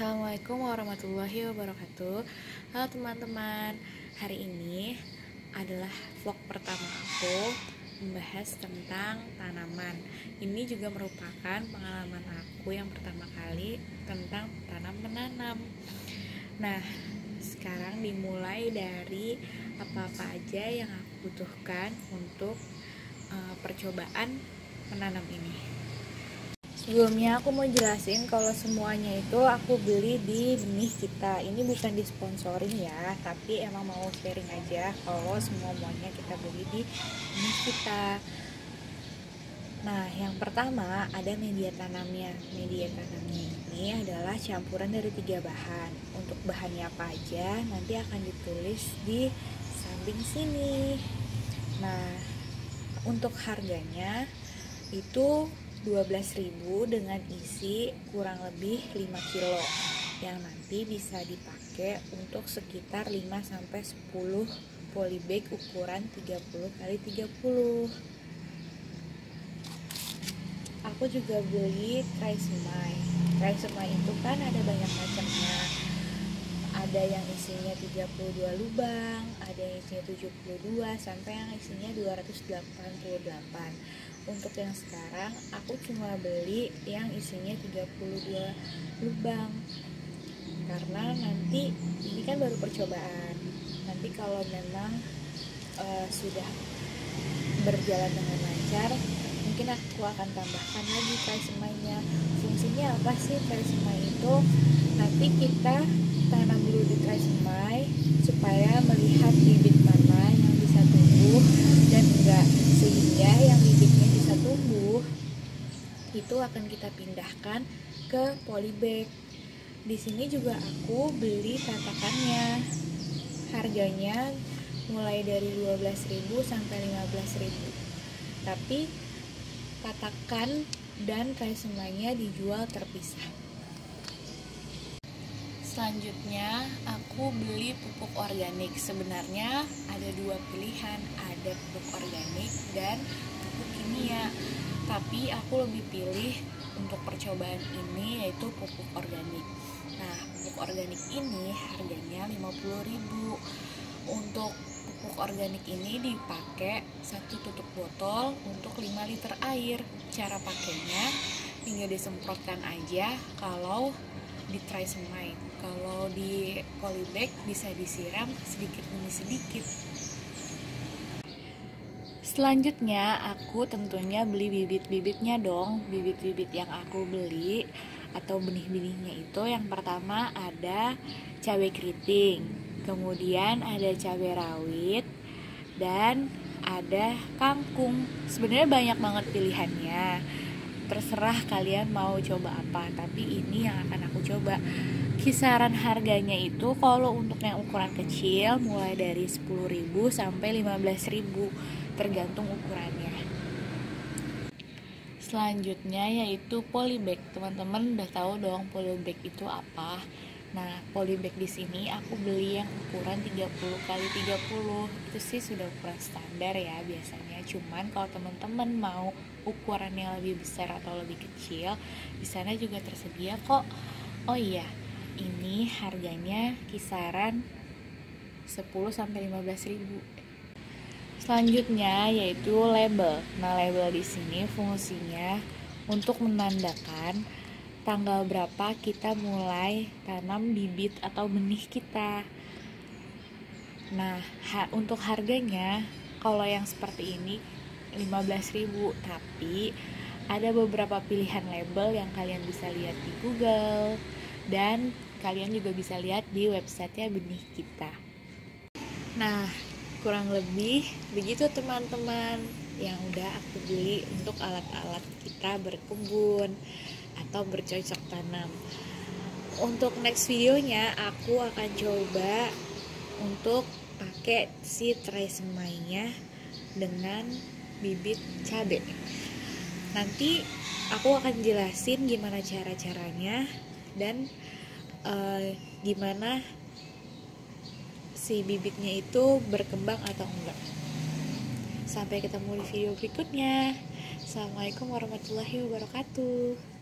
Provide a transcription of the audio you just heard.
Assalamualaikum warahmatullahi wabarakatuh. Halo teman-teman. Hari ini adalah vlog pertama aku Membahas tentang tanaman. Ini juga merupakan pengalaman aku yang pertama kali Tentang tanam menanam. Nah sekarang dimulai dari apa-apa aja yang aku butuhkan Untuk uh, percobaan menanam ini Sebelumnya aku mau jelasin kalau semuanya itu aku beli di benih kita. Ini bukan disponsorin ya, tapi emang mau sharing aja kalau semua semuanya kita beli di benih kita. Nah, yang pertama ada media tanamnya. Media tanamnya ini adalah campuran dari tiga bahan. Untuk bahannya apa aja nanti akan ditulis di samping sini. Nah, untuk harganya itu 12.000 dengan isi kurang lebih 5 kilo yang nanti bisa dipakai untuk sekitar 5 sampai 10 polybag ukuran 30 kali 30 aku juga beli tray semai tray semai itu kan ada banyak macamnya. Ada yang isinya 32 lubang ada yang isinya 72 sampai yang isinya 288 untuk yang sekarang aku cuma beli yang isinya 32 lubang. Karena nanti ini kan baru percobaan. Nanti kalau memang uh, sudah berjalan dengan lancar mungkin aku akan tambahkan lagi semainya fungsinya apa sih semai itu? Nanti kita tanam dulu di semai supaya melihat bibit mana yang bisa tumbuh dan enggak sehingga yang bibitnya bisa tumbuh akan kita pindahkan ke polybag. Di sini juga aku beli tatakannya harganya mulai dari 12.000 sampai 15.000 tapi tatakan dan tray semuanya dijual terpisah. Selanjutnya aku beli pupuk organik. Sebenarnya ada dua pilihan ada pupuk organik dan pupuk kimia tapi aku lebih pilih untuk percobaan ini yaitu pupuk organik. Nah pupuk organik ini harganya 50000 untuk pupuk organik ini dipakai satu tutup botol untuk 5 liter air. Cara pakainya tinggal disemprotkan aja kalau di try semai. Kalau di polybag bisa disiram sedikit demi sedikit Selanjutnya aku tentunya beli bibit-bibitnya dong. Bibit-bibit yang aku beli atau benih-benihnya itu Yang pertama ada cabai keriting Kemudian ada cabai rawit Dan ada kangkung. Sebenarnya banyak banget pilihannya. Terserah kalian mau coba apa Tapi ini yang akan aku coba. Kisaran harganya itu kalau untuk yang ukuran kecil mulai dari 10.000 sampai 15.000 tergantung ukurannya. Selanjutnya yaitu polybag. Teman-teman udah tahu dong polybag itu apa? Nah polybag di sini aku beli yang ukuran 30 kali 30 itu sih sudah ukuran standar ya biasanya. Cuman kalau teman-teman mau ukurannya lebih besar atau lebih kecil di sana juga tersedia kok. Oh iya ini harganya kisaran 10 sampai 15 ribu. Selanjutnya yaitu label. Nah, label di sini fungsinya untuk menandakan tanggal berapa kita mulai tanam bibit atau benih kita. Nah, ha untuk harganya kalau yang seperti ini 15.000, tapi ada beberapa pilihan label yang kalian bisa lihat di Google dan kalian juga bisa lihat di websitenya benih kita nah kurang lebih begitu teman-teman. Yang udah aku beli untuk alat-alat kita berkebun atau bercocok tanam. Untuk next videonya aku akan coba untuk pakai si tray semainya dengan bibit cabai nanti aku akan jelasin gimana cara-caranya dan uh, gimana si bibitnya itu berkembang atau enggak. Sampai ketemu di video berikutnya. Assalamualaikum warahmatullahi wabarakatuh